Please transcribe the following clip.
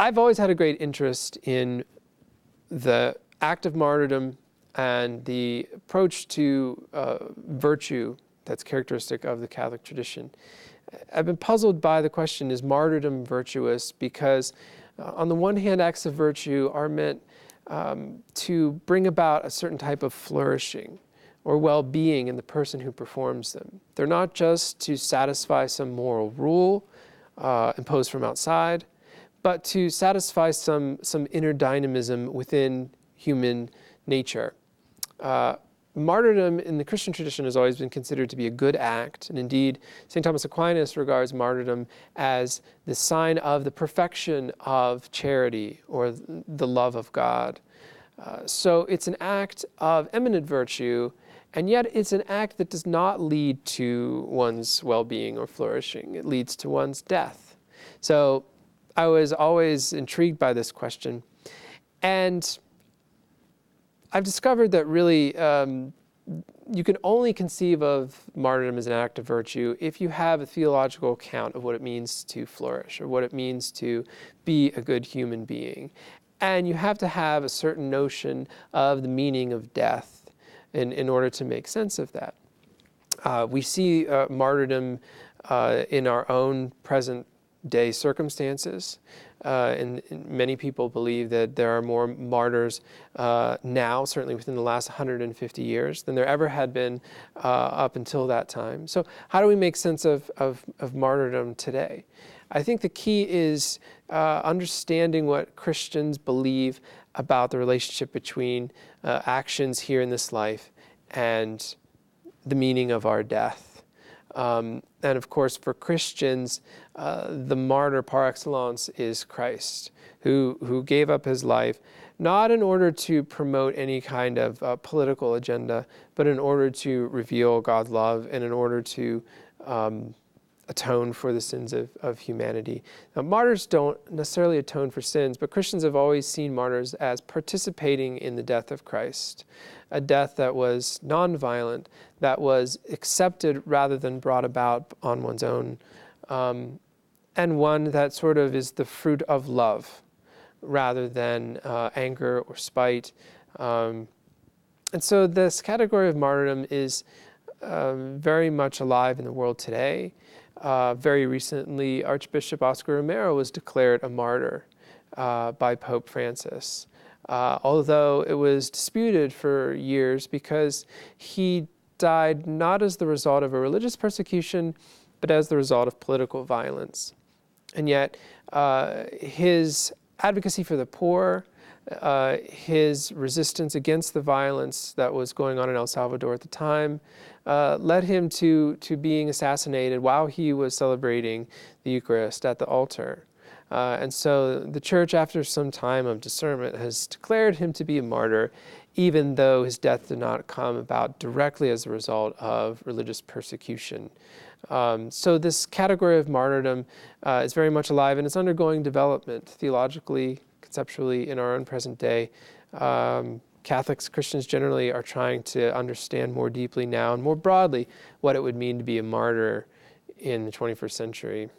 I've always had a great interest in the act of martyrdom and the approach to uh, virtue that's characteristic of the Catholic tradition. I've been puzzled by the question is martyrdom virtuous? Because, uh, on the one hand, acts of virtue are meant um, to bring about a certain type of flourishing or well being in the person who performs them. They're not just to satisfy some moral rule uh, imposed from outside, but to satisfy some, some inner dynamism within human nature. Uh, martyrdom in the Christian tradition has always been considered to be a good act, and indeed, St. Thomas Aquinas regards martyrdom as the sign of the perfection of charity or the love of God. Uh, so it's an act of eminent virtue, and yet it's an act that does not lead to one's well being or flourishing, it leads to one's death. So I was always intrigued by this question. And I've discovered that really um, you can only conceive of martyrdom as an act of virtue if you have a theological account of what it means to flourish or what it means to be a good human being. And you have to have a certain notion of the meaning of death in, in order to make sense of that. Uh, we see uh, martyrdom uh, in our own present day circumstances. Uh, and, and, many people believe that there are more martyrs uh, now, certainly within the last 150 years, than there ever had been uh, up until that time. So, how do we make sense of, of, of martyrdom today? I think the key is uh, understanding what Christians believe about the relationship between uh, actions here in this life and the meaning of our death. Um, and of course, for Christians, uh, the martyr par excellence is Christ, who, who gave up his life not in order to promote any kind of uh, political agenda, but in order to reveal God's love and in order to um, atone for the sins of, of humanity. Now, martyrs don't necessarily atone for sins, but Christians have always seen martyrs as participating in the death of Christ a death that was nonviolent, that was accepted rather than brought about on one's own, um, and one that sort of is the fruit of love rather than uh, anger or spite. Um, and so this category of martyrdom is um, very much alive in the world today. Uh, very recently, Archbishop Oscar Romero was declared a martyr uh, by Pope Francis uh, although it was disputed for years because he died not as the result of a religious persecution, but as the result of political violence. And yet, uh, his advocacy for the poor, uh, his resistance against the violence that was going on in El Salvador at the time, uh, led him to, to being assassinated while he was celebrating the Eucharist at the altar. Uh, and so the church, after some time of discernment, has declared him to be a martyr, even though his death did not come about directly as a result of religious persecution. Um, so this category of martyrdom uh, is very much alive and it's undergoing development theologically, conceptually in our own present day. Um, Catholics, Christians generally are trying to understand more deeply now and more broadly what it would mean to be a martyr in the 21st century.